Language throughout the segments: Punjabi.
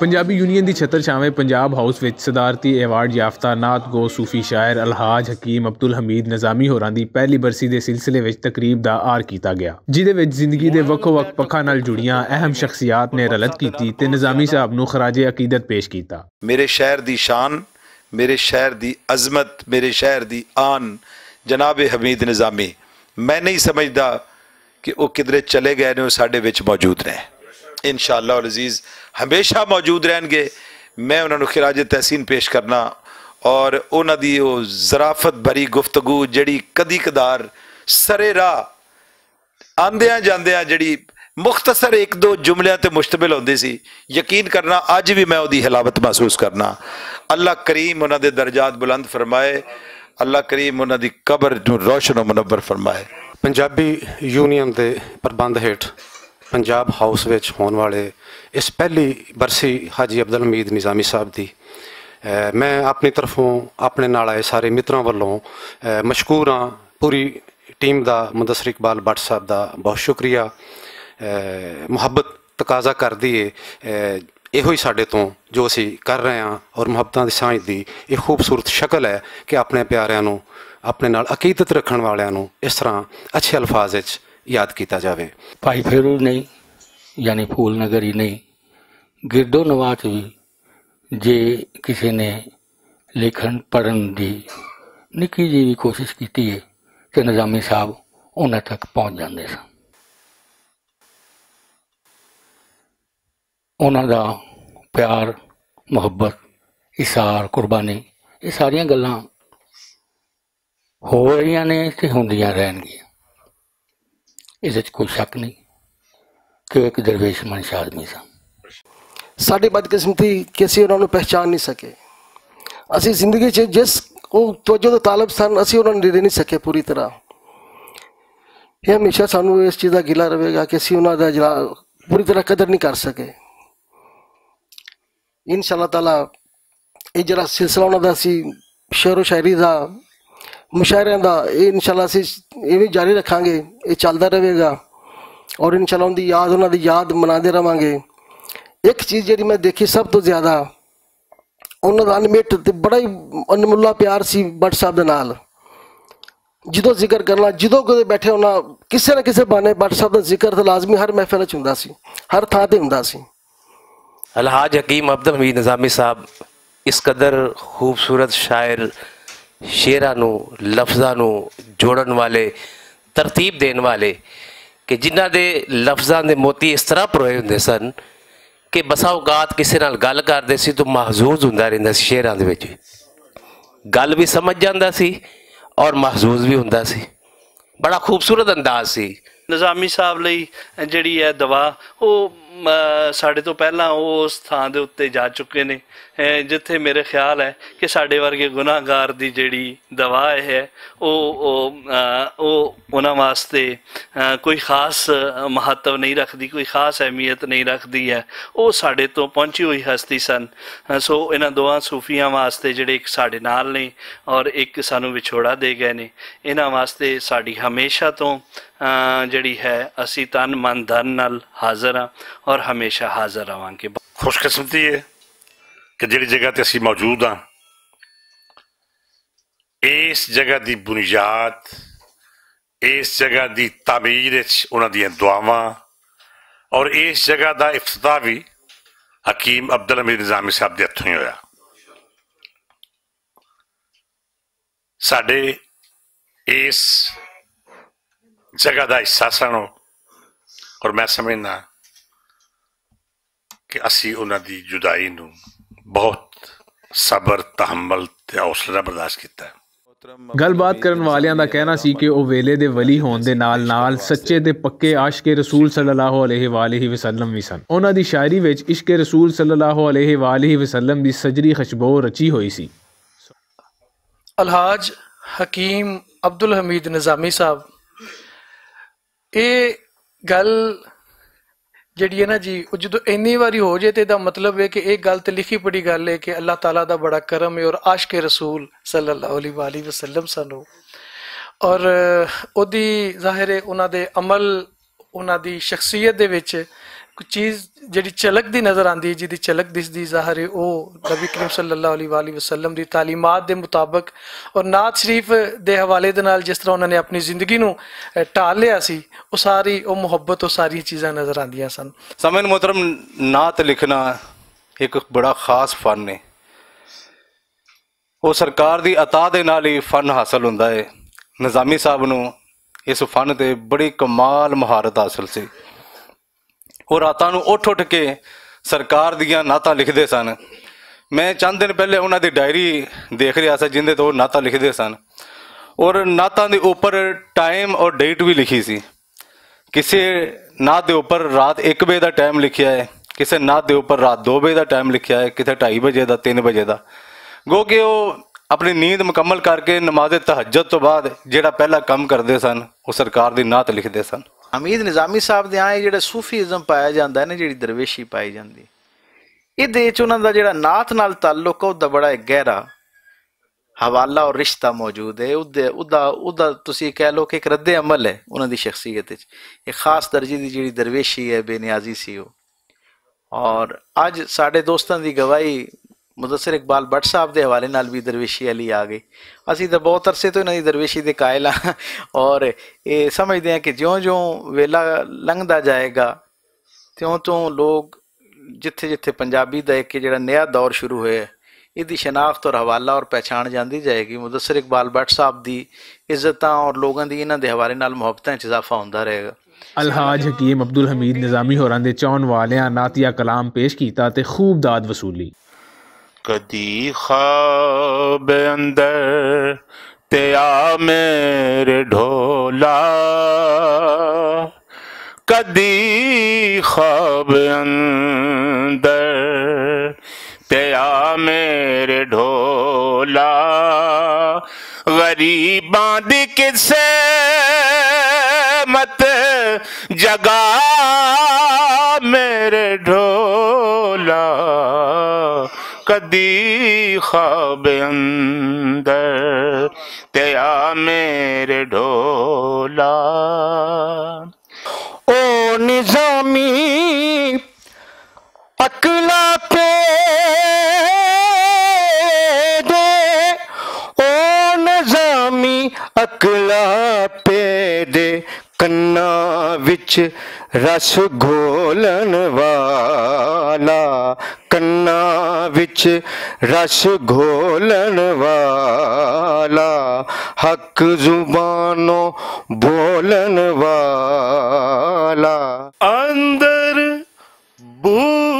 ਪੰਜਾਬੀ ਯੂਨੀਅਨ ਦੀ ਛਤਰ ਛਾਵੇਂ ਪੰਜਾਬ ਹਾਊਸ ਵਿੱਚ ਸਦਾਰਤੀ ਐਵਾਰਡ ਯਾਫਤਾ, ਨਾਤ ਗੋ ਸੂਫੀ ਸ਼ਾਇਰ ਅਲਹਾਜ ਹਕੀਮ, ਅਬਦੁਲ ਹਮੀਦ, ਨਜ਼ਾਮੀ ਹੋਰਾਂ ਦੀ ਪਹਿਲੀ ਬਰਸੀ ਦੇ ਸਿਲਸਿਲੇ ਵਿੱਚ ਤਕਰੀਬ ਦਾ ਆਰ ਕੀਤਾ ਗਿਆ ਜਿਦੇ ਵਿੱਚ ਜ਼ਿੰਦਗੀ ਦੇ ਵੱਖੋ-ਵੱਖ ਪੱਖਾਂ ਨਾਲ ਜੁੜੀਆਂ ਅਹਿਮ ਸ਼ਖਸੀਅਤ ਨੇ ਰਲਤ ਕੀਤੀ ਤੇ ਨਜ਼ਾਮੀ ਸਾਹਿਬ ਨੂੰ ਖਰਾਜੇ ਅਕੀਦਤ ਪੇਸ਼ ਕੀਤਾ। ਮੇਰੇ ਸ਼ਹਿਰ ਦੀ ਸ਼ਾਨ, ਮੇਰੇ ਸ਼ਹਿਰ ਦੀ ਅਜ਼ਮਤ, ਮੇਰੇ ਸ਼ਹਿਰ ਦੀ ਆਨ, ਜਨਾਬ ਹਮੀਦ ਨਿਜ਼ਾਮੀ, ਮੈਂ ਨਹੀਂ ਸਮਝਦਾ ਕਿ ਉਹ ਕਿਧਰੇ ਚਲੇ ਗਏ ਨੇ, ਉਹ ਸਾਡੇ ਵਿੱਚ ਮੌਜੂਦ ਨੇ। ਇਨਸ਼ਾਅੱਲਾ ਔਰ ਅਜ਼ੀਜ਼, ਹਮੇਸ਼ਾ ਮੌਜੂਦ ਰਹਿਣਗੇ। ਮੈਂ ਉਹਨਾਂ ਨੂੰ ਖਿਰਾਜ ਤਹਿਸੀਨ ਪੇਸ਼ ਕਰਨਾ ਔਰ ਉਹਨਾਂ ਦੀ ਉਹ ਜ਼ਰਾਫਤ ਭਰੀ ਗੁਫ਼ਤਗੂ ਜਿਹੜੀ ਕਦੀ ਕਦਾਰ ਸਰੇ ਰਾਹ ਆਂਦਿਆਂ ਜਾਂਦਿਆਂ ਜਿਹੜੀ ਮੁਖਤਸਰ ਇੱਕ ਦੋ ਜੁਮਲਿਆਂ ਤੇ ਮੁਸ਼ਤਮਿਲ ਹੁੰਦੀ ਸੀ, ਯਕੀਨ ਕਰਨਾ ਅੱਜ ਵੀ ਮੈਂ ਉਹਦੀ ਹਲਾਵਤ ਮਹਿਸੂਸ ਕਰਨਾ। ਅੱਲਾ ਕਰੀਮ ਉਹਨਾਂ ਦੇ ਦਰਜਾਤ ਬੁਲੰਦ ਫਰਮਾਏ ਅੱਲਾ ਕਰੀਮ ਉਹਨਾਂ ਦੀ ਕਬਰ ਨੂੰ ਰੋਸ਼ਨ ਮੁਨੱਵਰ ਫਰਮਾਏ। ਪੰਜਾਬੀ ਯੂਨੀਅਨ ਦੇ ਪ੍ਰਬੰਧ ਹੇਠ ਪੰਜਾਬ ਹਾਊਸ ਵਿੱਚ ਹੋਣ ਵਾਲੇ ਇਸ ਪਹਿਲੀ ਬਰਸੀ ਹਾਜੀ ਅਬਦੁਲ ਹਮੀਦ ਨਿਜ਼ਾਮੀ ਸਾਹਿਬ ਦੀ ਮੈਂ ਆਪਣੀ ਤਰਫੋਂ ਆਪਣੇ ਨਾਲ ਆਏ ਸਾਰੇ ਮਿੱਤਰਾਂ ਵੱਲੋਂ ਅ, ਮਸ਼ਕੂਰ ਹਾਂ ਪੂਰੀ ਟੀਮ ਦਾ ਮੁਦਸਰ ਇਕਬਾਲ ਭੱਟ ਸਾਹਿਬ ਦਾ ਬਹੁਤ ਸ਼ੁਕਰੀਆ। ਮੁਹੱਬਤ ਤਕਾਜ਼ਾ ਕਰਦੀ ਏ ਇਹੋ ਹੀ ਸਾਡੇ ਤੋਂ ਜੋ ਅਸੀਂ ਕਰ ਰਹੇ ਹਾਂ ਔਰ ਮੁਹੱਬਤਾਂ ਦੀ ਸਾਂਝ ਦੀ ਇਹ ਖੂਬਸੂਰਤ ਸ਼ਕਲ ਹੈ ਕਿ ਆਪਣੇ ਪਿਆਰਿਆਂ ਨੂੰ ਆਪਣੇ ਨਾਲ ਅਕੀਦਤ ਰੱਖਣ ਵਾਲਿਆਂ ਨੂੰ ਇਸ ਤਰ੍ਹਾਂ ਅੱਛੇ ਅਲਫਾਜ਼ ਵਿੱਚ ਯਾਦ ਕੀਤਾ ਜਾਵੇ। ਭਾਈ ਫੇਰੂ ਨਹੀਂ, ਯਾਨੀ ਫੂਲ ਨਗਰੀ ਨਹੀਂ, ਗਿਰਦੋ ਨਵਾਜ ਵੀ ਜੇ ਕਿਸੇ ਨੇ ਲਿਖਣ ਪੜਨ ਦੀ ਨਿੱਕੀ ਜਿਹੀ ਵੀ ਕੋਸ਼ਿਸ਼ ਕੀਤੀ ਹੈ ਤੇ ਨਿਜ਼ਾਮੀ ਸਾਹਿਬ ਉਹਨਾਂ ਤੱਕ ਪਹੁੰਚ ਜਾਂਦੇ ਸਨ। ਉਹਨਾਂ ਦਾ ਪਿਆਰ, ਮੁਹੱਬਤ, ਇਸਾਰ, ਕੁਰਬਾਨੀ, ਇਹ ਸਾਰੀਆਂ ਗੱਲਾਂ ਹੋ ਰਹੀਆਂ ਨੇ ਤੇ ਹੁੰਦੀਆਂ ਰਹਿਣਗੀਆਂ। ਇਹਦੇ 'ਚ ਕੋਈ ਸ਼ੱਕ ਨਹੀਂ ਕਿ ਉਹ ਇੱਕ ਦਰਵੇਸ਼ ਮਨਸ਼ ਆਦਮੀ ਸਨ। ਸਾਡੀ ਬਦਕਿਸਮਤੀ ਕਿ ਅਸੀਂ ਉਹਨਾਂ ਨੂੰ ਪਹਿਚਾਨ ਨਹੀਂ ਸਕੇ। ਅਸੀਂ ਜ਼ਿੰਦਗੀ 'ਚ ਜਿਸ ਉਹ ਤਵੱਜੋ ਦੇ ਤਾਲਬ ਸਨ, ਅਸੀਂ ਉਹਨਾਂ ਨੂੰ ਦੇ ਨਹੀਂ ਸਕੇ ਪੂਰੀ ਤਰ੍ਹਾਂ। ਇਹ ਹਮੇਸ਼ਾ ਸਾਨੂੰ ਇਸ ਚੀਜ਼ ਦਾ ਗਿਲਾ ਰਹੇਗਾ ਕਿ ਅਸੀਂ ਉਹਨਾਂ ਦਾ ਜਿਹੜਾ ਪੂਰੀ ਤਰ੍ਹਾਂ ਕਦਰ ਨਹੀਂ ਕਰ ਸਕੇ। ਇਨਸ਼ਾ ਅੱਲਾਹ ਤਾਲਾ ਇਹ ਜਿਹੜਾ ਸਿਲਸਿਲਾ ਉਹਨਾਂ ਦਾ ਅਸੀਂ ਸ਼ੇਰੋ ਸ਼ਾਇਰੀ ਦਾ ਮੁਸ਼ਾਇਰਿਆਂ ਦਾ, ਇਹ ਇਨਸ਼ਾਅੱਲਾ ਅਸੀਂ ਇਹ ਵੀ ਜਾਰੀ ਰੱਖਾਂਗੇ, ਇਹ ਚੱਲਦਾ ਰਹੇਗਾ। ਔਰ ਇਨਸ਼ਾਅੱਲਾ ਉਹਨਾਂ ਯਾਦ, ਉਹਨਾਂ ਦੀ ਯਾਦ ਮਨਾਉਂਦੇ ਰਵਾਂਗੇ। ਇੱਕ ਚੀਜ਼ ਜਿਹੜੀ ਮੈਂ ਦੇਖੀ ਸਭ ਤੋਂ ਜ਼ਿਆਦਾ, ਉਹਨਾਂ ਦਾ ਅਨਮਿਟ ਤੇ ਬੜਾ ਹੀ ਅਨਮੁੱਲਾ ਪਿਆਰ ਸੀ ਬੱਟ ਸਾਹਿਬ ਦੇ ਨਾਲ। ਜਦੋਂ ਜ਼ਿਕਰ ਕਰਨਾ, ਜਦੋਂ ਕਦੇ ਬੈਠੇ ਹੋਣਾ, ਕਿਸੇ ਨਾ ਕਿਸੇ ਬਾਨੇ ਬੱਟ ਸਾਹਿਬ ਦਾ ਜ਼ਿਕਰ ਤਾਂ ਲਾਜ਼ਮੀ ਹਰ ਮਹਿਫਲ 'ਚ ਹੁੰਦਾ ਸੀ, ਹਰ ਥਾਂ ਤੇ ਹੁੰਦਾ ਸੀ। ਅਲਹਾਜ ਹਕੀਮ ਅਬਦੁਲ ਹਮੀਦ ਨਿਜ਼ਾਮੀ ਸਾਹਿਬ, ਇਸ ਕਦਰ ਖੂਬਸੂਰਤ ਸ਼ਾਇਰ ਸ਼ੇਰਾਂ ਨੂੰ ਲਫ਼ਜ਼ਾਂ ਨੂੰ ਜੋੜਨ ਵਾਲੇ ਤਰਤੀਬ ਦੇਣ ਵਾਲੇ ਕਿ ਜਿਨ੍ਹਾਂ ਦੇ ਲਫ਼ਜ਼ਾਂ ਦੇ ਮੋਤੀ ਇਸ ਤਰ੍ਹਾਂ ਪਰੋਏ ਹੁੰਦੇ ਸਨ ਕਿ ਬਸਾ ਔਕਾਤ ਕਿਸੇ ਨਾਲ ਗੱਲ ਕਰਦੇ ਸੀ ਤਾਂ ਮਹਜ਼ੂਜ਼ ਹੁੰਦਾ ਰਹਿੰਦਾ ਸੀ ਸ਼ੇਰਾਂ ਦੇ ਵਿੱਚ ਗੱਲ ਵੀ ਸਮਝ ਜਾਂਦਾ ਸੀ ਔਰ ਮਹਜ਼ੂਜ਼ ਵੀ ਹੁੰਦਾ ਸੀ ਬੜਾ ਖੂਬਸੂਰਤ ਅੰਦਾਜ਼ ਸੀ ਨਿਜ਼ਾਮੀ ਸਾਹਿਬ ਲਈ ਜਿਹੜੀ ਹੈ ਦਵਾ ਉਹ ਮ, ਸਾਡੇ ਤੋਂ ਪਹਿਲਾਂ ਉਹ ਉਸ ਥਾਂ ਦੇ ਉੱਤੇ ਜਾ ਚੁੱਕੇ ਨੇ। ਜਿੱਥੇ ਮੇਰੇ ਖਿਆਲ ਹੈ ਕਿ ਸਾਡੇ ਵਰਗੇ ਗੁਨਾਹਗਾਰ ਦੀ ਜਿਹੜੀ ਦਵਾ ਹੈ, ਉਹ ਉਹ ਉਹਨਾਂ ਵਾਸਤੇ ਕੋਈ ਖਾਸ ਮਹੱਤਵ ਨਹੀਂ ਰੱਖਦੀ, ਕੋਈ ਖਾਸ ਅਹਿਮੀਅਤ ਨਹੀਂ ਰੱਖਦੀ ਹੈ। ਉਹ ਸਾਡੇ ਤੋਂ ਪਹੁੰਚੀ ਹੋਈ ਹਸਤੀ ਸਨ। ਸੋ ਇਹਨਾਂ ਦੋਹਾਂ ਸੂਫੀਆਂ ਵਾਸਤੇ ਜਿਹੜੇ ਇੱਕ ਸਾਡੇ ਨਾਲ ਨੇ ਔਰ ਇੱਕ ਸਾਨੂੰ ਵਿਛੋੜਾ ਦੇ ਗਏ ਨੇ। ਇਹਨਾਂ ਵਾਸਤੇ ਸਾਡੀ ਹਮੇਸ਼ਾ ਤੋਂ ਜਿਹੜੀ ਹੈ, ਅਸੀਂ ਤਨ ਮਨ ਧਨ ਨਾਲ ਹਾਜ਼ਰ ਹਾਂ। ਔਰ ਹਮੇਸ਼ਾ ਹਾਜ਼ਰ ਰਵਾਂਗੇ ਖੁਸ਼ਕਿਸਮਤੀ ਹੈ ਕਿ ਜਿਹੜੀ ਜਗ੍ਹਾ ਤੇ ਅਸੀਂ ਮੌਜੂਦ ਹਾਂ ਇਸ ਜਗ੍ਹਾ ਦੀ ਬੁਨਿਆਦ ਇਸ ਜਗ੍ਹਾ ਦੀ ਤਾਮੀਰ ਵਿੱਚ ਉਹਨਾਂ ਦੀਆਂ ਦੁਆਵਾਂ ਔਰ ਇਸ ਜਗ੍ਹਾ ਦਾ ਇਫਤਤਾਹ ਵੀ ਹਕੀਮ ਅਬਦੁਲ ਹਮੀਦ ਨਿਜ਼ਾਮੀ ਸਾਹਿਬ ਦੇ ਹੱਥੋਂ ਹੀ ਹੋਇਆ ਸਾਡੇ ਇਸ ਜਗ੍ਹਾ ਦਾ ਹਿੱਸਾ ਸਨ ਉਹ ਔਰ ਮੈਂ ਸਮਝਦਾ ਕਿ ਅਸੀਂ ਉਹਨਾਂ ਦੀ ਜੁਦਾਈ ਨੂੰ ਬਹੁਤ ਸਬਰ ਤਹਮਲ ਤੇ ਹੌਸਲੇ ਨਾਲ ਬਰਦਾਸ਼ਤ ਕੀਤਾ ਹੈ ਗੱਲਬਾਤ ਕਰਨ ਵਾਲਿਆਂ ਦਾ ਕਹਿਣਾ ਸੀ ਕਿ ਉਹ ਵੇਲੇ ਦੇ ਵਲੀ ਹੋਣ ਦੇ ਨਾਲ-ਨਾਲ ਸੱਚੇ ਤੇ ਪੱਕੇ ਆਸ਼ਕੇ ਰਸੂਲ ਸੱਲੱਲਾਹੁ ਅਲੈਹਿ ਵਾਲਿhi ਵਸੱਲਮ ਵੀ ਸਨ ਉਹਨਾਂ ਦੀ ਸ਼ਾਇਰੀ ਵਿੱਚ ਇਸ਼ਕੇ ਰਸੂਲ ਸੱਲੱਲਾਹੁ ਅਲੈਹਿ ਵਾਲਿhi ਵਸੱਲਮ ਦੀ ਸਜਰੀ ਖੁਸ਼ਬੂ ਰਚੀ ਹੋਈ ਸੀ ਅਲਹਾਜ ਹਕੀਮ ਅਬਦੁਲ ਹਮੀਦ ਨਿਜ਼ਾਮੀ ਸਾਹਿਬ ਇਹ ਗੱਲ ਜਿਹੜੀ ਹੈ ਨਾ ਜੀ ਉਹ ਜਦੋਂ ਇੰਨੀ ਵਾਰੀ ਹੋ ਜੇ ਤੇ ਇਹਦਾ ਮਤਲਬ ਹੈ ਕਿ ਇਹ ਗੱਲ ਤੇ ਲਿਖੀ ਪੜੀ ਗੱਲ ਹੈ ਕਿ ਅੱਲਾਹ ਤਾਲਾ ਦਾ ਬੜਾ ਕਰਮ ਹੈ ਔਰ ਆਸ਼ਕ ਰਸੂਲ ਸੱਲੱਲਾਹੁ ਅਲੈਹਿ ਵਸੱਲਮ ਸਾਨੂੰ ਔਰ ਉਹਦੀ ਜ਼ਾਹਿਰ ਹੈ ਉਹਨਾਂ ਦੇ ਅਮਲ ਉਹਨਾਂ ਦੀ ਸ਼ਖਸੀਅਤ ਦੇ ਵਿੱਚ ਕੋਈ ਚੀਜ਼ ਜਿਹੜੀ ਝਲਕ ਦੀ ਨਜ਼ਰ ਆਉਂਦੀ ਹੈ ਜਿਹਦੀ ਝਲਕ ਦਿਸਦੀ ਜ਼ਾਹਰ ਹੈ ਉਹ ਨਬੀ ਕਰੀਮ ਸੱਲੱਲਾਹੁ ਅਲੈਹਿ ਵਸੱਲਮ ਦੀ ਤਾਲੀਮਾਤ ਦੇ ਮੁਤਾਬਕ ਔਰ ਨਾਤ ਸ਼ਰੀਫ ਦੇ ਹਵਾਲੇ ਦੇ ਨਾਲ ਜਿਸ ਤਰ੍ਹਾਂ ਉਹਨਾਂ ਨੇ ਆਪਣੀ ਜ਼ਿੰਦਗੀ ਨੂੰ ਅਹ, ਢਾਲ ਲਿਆ ਸੀ ਉਹ ਸਾਰੀ ਉਹ ਮੁਹੱਬਤ ਉਹ ਸਾਰੀਆਂ ਚੀਜ਼ਾਂ ਨਜ਼ਰ ਆਉਂਦੀਆਂ ਸਨ। ਸਮੇਂ ਮੁਹਤਰਮ ਨਾਤ ਲਿਖਣਾ ਇੱਕ ਬੜਾ ਖਾਸ ਫਨ ਹੈ। ਉਹ ਸਰਕਾਰ ਦੀ ਅਤਾ ਦੇ ਨਾਲ ਹੀ ਫਨ ਹਾਸਲ ਹੁੰਦਾ ਹੈ। ਨਿਜ਼ਾਮੀ ਸਾਹਿਬ ਨੂੰ ਇਸ ਫਨ ਤੇ ਬੜੀ ਕਮਾਲ ਮਹਾਰਤ ਹਾਸਲ ਸੀ। ਉਹ ਰਾਤਾਂ ਨੂੰ ਉੱਠ ਉੱਠ ਕੇ ਸਰਕਾਰ ਦੀਆਂ ਨਾਤਾਂ ਲਿਖਦੇ ਸਨ। ਮੈਂ ਚੰਦ ਦਿਨ ਪਹਿਲੇ ਉਹਨਾਂ ਦੀ ਡਾਇਰੀ ਦੇਖ ਰਿਹਾ ਸੀ ਜਿੰਦੇ ਤੋਂ ਉਹ ਨਾਤਾਂ ਲਿਖਦੇ ਸਨ। ਔਰ ਨਾਤਾਂ ਦੇ ਉੱਪਰ ਟਾਈਮ ਔਰ ਡੇਟ ਵੀ ਲਿਖੀ ਸੀ। ਕਿਸੇ ਨਾਤ ਦੇ ਉੱਪਰ ਰਾਤ 1 ਵਜੇ ਦਾ ਟਾਈਮ ਲਿਖਿਆ ਹੈ, ਕਿਸੇ ਨਾਤ ਦੇ ਉੱਪਰ ਰਾਤ 2 ਵਜੇ ਦਾ ਟਾਈਮ ਲਿਖਿਆ ਹੈ ਕਿਤੇ 2:30 ਵਜੇ ਦਾ 3 ਵਜੇ ਦਾ। ਗੋ ਕਿ ਉਹ ਆਪਣੀ ਨੀਂਦ ਮੁਕੰਮਲ ਕਰਕੇ ਨਮਾਜ਼ ਤਹਜਦ ਤੋਂ ਬਾਅਦ ਜਿਹੜਾ ਪਹਿਲਾ ਕੰਮ ਕਰਦੇ ਸਨ, ਉਹ ਸਰਕਾਰ ਦੀ ਨਾਤ ਲਿਖਦੇ ਸਨ। ਹਮੀਦ ਨਿਜ਼ਾਮੀ ਸਾਹਿਬ ਦੇ ਆਏ ਜਿਹੜਾ ਸੂਫੀਜ਼ਮ ਪਾਇਆ ਜਾਂਦਾ ਹੈ ਨਾ ਜਿਹੜੀ ਦਰਵੇਸ਼ੀ ਪਾਈ ਜਾਂਦੀ ਇਹਦੇ ਵਿੱਚ ਉਹਨਾਂ ਦਾ ਜਿਹੜਾ ਨਾਤ ਨਾਲ ਤਾਲੁਕ ਹੈ ਉਹਦਾ ਬੜਾ ਇੱਕ ਗਹਿਰਾ ਹਵਾਲਾ ਔਰ ਰਿਸ਼ਤਾ ਮੌਜੂਦ ਹੈ ਉਹਦੇ ਉਹਦਾ ਉਹਦਾ ਤੁਸੀਂ ਕਹਿ ਲਓ ਕਿ ਇੱਕ ਰੱਦੇ ਅਮਲ ਹੈ ਉਹਨਾਂ ਦੀ ਸ਼ਖਸੀਅਤ ਵਿੱਚ ਇੱਕ ਖਾਸ ਦਰਜੇ ਦੀ ਜਿਹੜੀ ਦਰਵੇਸ਼ੀ ਹੈ ਬੇਨਿਆਜ਼ੀ ਸੀ ਉਹ ਔਰ ਅੱਜ ਸਾਡੇ ਦੋਸਤਾਂ ਦੀ ਗਵਾਹੀ ਮੁਦੱਸਰ ਇਕਬਾਲ ਬੱਟ ਸਾਹਿਬ ਦੇ ਹਵਾਲੇ ਨਾਲ ਵੀ ਦਰਵੇਸ਼ੀ ਵਾਲੀ ਆ ਗਈ ਅਸੀਂ ਤਾਂ ਬਹੁਤ ਅਰਸੇ ਤੋਂ ਇਹਨਾਂ ਦੀ ਦਰਵੇਸ਼ੀ ਦੇ ਕਾਇਲ ਹਾਂ ਔਰ ਇਹ ਸਮਝਦੇ ਹਾਂ ਕਿ ਜਿਉਂ-ਜਿਉਂ ਵੇਲਾ ਲੰਘਦਾ ਜਾਏਗਾ ਤਿਉਂ-ਤਿਉਂ ਲੋਕ ਜਿੱਥੇ-ਜਿੱਥੇ ਪੰਜਾਬੀ ਦਾ ਇੱਕ ਜਿਹੜਾ ਨਵਾਂ ਦੌਰ ਸ਼ੁਰੂ ਹੋਇਆ ਹੈ, ਇਹਦੀ ਸ਼ਨਾਖਤ ਔਰ ਹਵਾਲਾ ਔਰ ਪਹਿਚਾਣ ਜਾਂਦੀ ਜਾਏਗੀ ਮੁਦੱਸਰ ਇਕਬਾਲ ਬੱਟ ਸਾਹਿਬ ਦੀ ਇੱਜ਼ਤਾਂ ਔਰ ਲੋਕਾਂ ਦੀ ਇਹਨਾਂ ਦੇ ਹਵਾਲੇ ਨਾਲ ਮੁਹੱਬਤਾਂ 'ਚ ਇਜ਼ਾਫਾ ਹੁੰਦਾ ਰਹੇਗਾ ਅਲਹਾਜ ਹਕੀਮ ਅਬਦੁਲ ਹਮੀਦ ਨਿਜ਼ਾਮੀ ਹੋਰਾਂ ਦੇ ਚਾਹਣ ਵਾਲਿਆਂ ਨਾਤੀਆ ਕਲਾਮ ਪੇਸ਼ ਕੀਤਾ ਤੇ ਖੂਬ ਦਾਦ ਵਸੂਲੀ कदी खाब अंदर तया मेरे ढोला। कदी खाब अंदर तया मेरे ढोला। गरीबा दिक किसे मत जगा मेरे ढोला। ਕਦੀ ਖਾਬ ਅੰਦਰ ਤੇ ਆ ਮੇਰੇ ਢੋਲਾ ਓ ਨਿਜ਼ਾਮੀ, ਅਕਲਾ ਪੇ ਦੇ ਓ ਨਿਜ਼ਾਮੀ, ਅਕਲਾ ਪੇ ਦੇ ਕੰਨਾਂ ਵਿੱਚ ਰਸ ਘੋਲਣ ਵਾਲਾ ਕੰਨਾਂ ਵਿੱਚ ਰਸ ਘੋਲਣ ਵਾਲਾ ਹੱਕ ਜ਼ੁਬਾਨੋਂ ਬੋਲਣ ਵਾਲਾ ਅੰਦਰ ਬੂਟੀ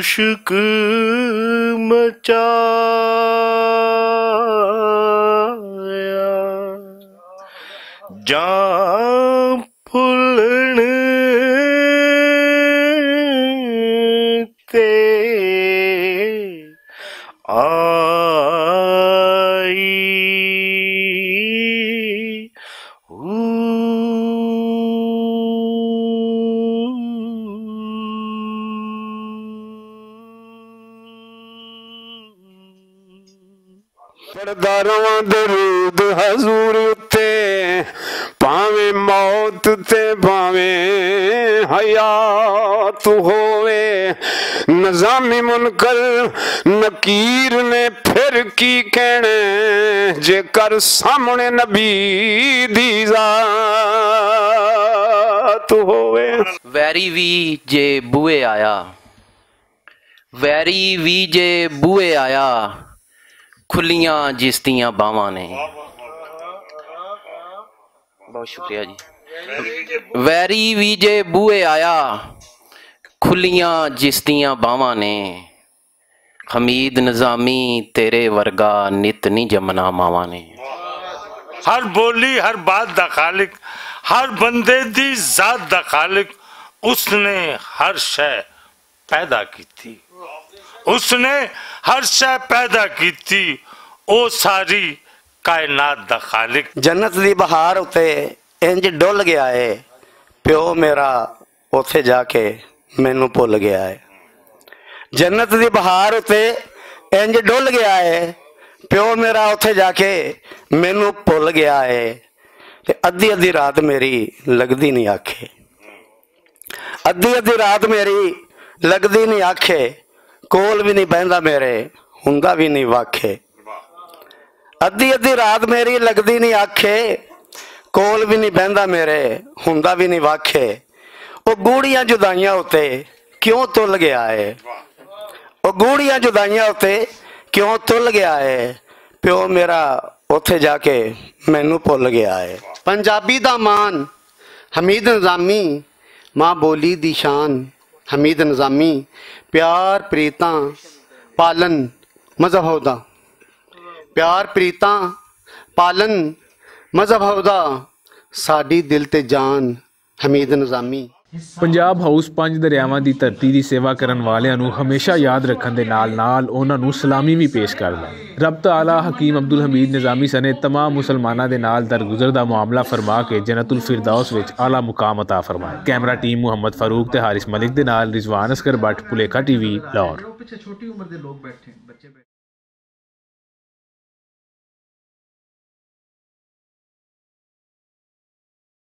खुशक मचाया। जा ਦਰੂਦ ਹਜ਼ੂਰ ਉੱਤੇ ਭਾਵੇਂ ਮੌਤ ਤੇ ਭਾਵੇਂ ਹਯਾਤ ਹੋਵੇ ਨਜ਼ਾਮੀ ਮੁਨਕਰ ਨਕੀਰ ਨੇ ਫਿਰ ਕੀ ਕਹਿਣਾ ਜੇਕਰ ਸਾਹਮਣੇ ਨਬੀ ਦੀ ਜ਼ਾਤ ਹੋਵੇ ਵੈਰੀ ਵੀ ਜੇ ਬੂਏ ਆਇਆ ਵੈਰੀ ਵੀ ਜੇ ਬੂਏ ਆਇਆ ਖੁੱਲੀਆਂ ਜਿਸ ਦੀਆਂ ਬਾਵਾਂ ਨੇ ਬਹੁਤ ਸ਼ੁਕਰੀਆ ਜੀ ਵੈਰੀ ਵੀ ਜੇ ਬੂਏ ਆਇਆ ਖੁੱਲੀਆਂ ਜਿਸ ਦੀਆਂ ਬਾਵਾਂ ਨੇ ਹਮੀਦ ਨਿਜ਼ਾਮੀ ਤੇਰੇ ਵਰਗਾ ਨਿਤ ਨਹੀਂ ਜਮਨਾ ਮਾਵਾਂ ਨੇ ਹਰ ਬੋਲੀ ਹਰ ਬਾਤ ਦਾ ਖਾਲਿਕ ਹਰ ਬੰਦੇ ਦੀ ਜ਼ਾਤ ਦਾ ਖਾਲਿਕ ਉਸਨੇ ਹਰ ਸ਼ੈ ਪੈਦਾ ਕੀਤੀ ਉਸਨੇ ਹਰ ਸ਼ੈ ਪੈਦਾ ਕੀਤੀ, ਉਹ ਸਾਰੀ ਕਾਇਨਾਤ ਦਾ ਖਾਲਿਕ। ਜੰਨਤ ਦੀ ਬਹਾਰ ਉਤੇ ਇੰਜ ਡੁੱਲ ਗਿਆ ਏ, ਪਿਓ ਮੇਰਾ ਉੱਥੇ ਜਾ ਕੇ ਮੈਨੂੰ ਭੁੱਲ ਗਿਆ ਹੈ ਜੰਨਤ ਦੀ ਬਹਾਰ ਉਤੇ ਇੰਜ ਡੁੱਲ ਗਿਆ ਹੈ ਪਿਓ ਮੇਰਾ ਉੱਥੇ ਜਾ ਕੇ ਮੈਨੂੰ ਭੁੱਲ ਗਿਆ ਹੈ ਤੇ ਅੱਧੀ ਅੱਧੀ ਰਾਤ ਮੇਰੀ ਲੱਗਦੀ ਨਹੀਂ ਆਖੇ। ਅੱਧੀ ਅੱਧੀ ਰਾਤ ਮੇਰੀ ਲੱਗਦੀ ਨਹੀਂ ਆਖੇ ਕੋਲ ਵੀ ਨਹੀਂ ਬਹਿੰਦਾ ਮੇਰੇ, ਹੁੰਦਾ ਵੀ ਨਹੀਂ ਵਾਖੇ। ਅੱਧੀ ਅੱਧੀ ਰਾਤ ਮੇਰੀ ਲੱਗਦੀ ਨਹੀਂ ਆਖੇ, ਕੋਲ ਵੀ ਨਹੀਂ ਬਹਿੰਦਾ ਮੇਰੇ, ਹੁੰਦਾ ਵੀ ਨਹੀਂ ਵਾਖੇ। ਉਹ ਗੂੜੀਆਂ ਜੁਦਾਈਆਂ ਉੱਤੇ ਕਿਉਂ ਤੁੱਲ ਗਿਆ ਏ? ਉਹ ਗੂੜੀਆਂ ਜੁਦਾਈਆਂ ਉੱਤੇ ਕਿਉਂ ਤੁੱਲ ਗਿਆ ਏ? ਪਿਓ ਮੇਰਾ ਉੱਥੇ ਜਾ ਕੇ ਮੈਨੂੰ ਭੁੱਲ ਗਿਆ ਏ। ਪੰਜਾਬੀ ਦਾ ਮਾਨ, ਹਮੀਦ ਨਿਜ਼ਾਮੀ, ਮਾਂ ਬੋਲੀ ਦੀ ਸ਼ਾਨ। हमीद नज़ामी, प्यार प्रीता पालन मज़हब हौदा प्यार प्रीता पालन मज़हब हौदा साड़ी दिल ते जान हमीद नज़ामी। ਪੰਜਾਬ ਹਾਊਸ ਪੰਜ ਦਰਿਆਵਾਂ ਦੀ ਧਰਤੀ ਦੀ ਸੇਵਾ ਕਰਨ ਵਾਲਿਆਂ ਨੂੰ ਹਮੇਸ਼ਾ ਯਾਦ ਰੱਖਣ ਦੇ ਨਾਲ-ਨਾਲ ਉਹਨਾਂ ਨੂੰ ਸਲਾਮੀ ਵੀ ਪੇਸ਼ ਕਰਦਾ ਹੈ ਰੱਬ ਤਾਲਾ ਹਕੀਮ ਅਬਦੁਲ ਹਮੀਦ ਨਿਜ਼ਾਮੀ ਸਨੇ तमाम ਮੁਸਲਮਾਨਾਂ ਦੇ ਨਾਲ ਦਰਗੁਜ਼ਰ ਦਾ ਮਾਮਲਾ ਫਰਮਾ ਕੇ ਜਨਤੁਲ ਫਿਰਦੌਸ ਵਿੱਚ ਆਲਾ ਮੁਕਾਮ عطا ਫਰਮਾਏ ਕੈਮਰਾ ਟੀਮ ਮੁਹੰਮਦ ਫਾਰੂਕ ਤੇ ਹਾਰਿਸ ਮਲਿਕ ਦੇ ਨਾਲ ਰਿਜ਼ਵਾਨ ਅਸਕਰ ਬੱਟ ਪੁਲੇਖਾ ਟੀਵੀ ਲਾਹੌਰ ਪਿੱਛੇ ਛੋਟੀ ਉਮਰ ਦੇ ਲੋਕ ਬੈਠੇ ਬੱਚੇ